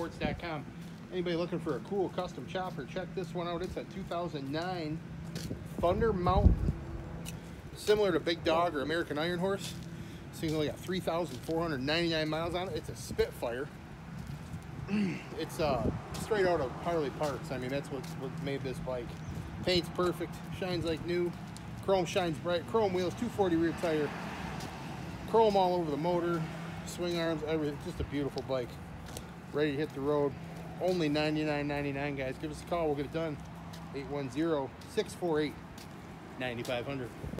powersports.com. Anybody looking for a cool custom chopper, check this one out. It's a 2009 Thunder Mountain. Similar to Big Dog or American Iron Horse. This thing's only got 3,499 miles on it. It's a Spitfire. it's uh, straight out of Harley Parks. I mean, that's what's what made this bike. Paint's perfect, shines like new. Chrome shines bright. Chrome wheels, 240 rear tire. Chrome all over the motor, swing arms, everything. Just a beautiful bike. Ready to hit the road. Only $99.99, guys. Give us a call. We'll get it done. 810 648 9500.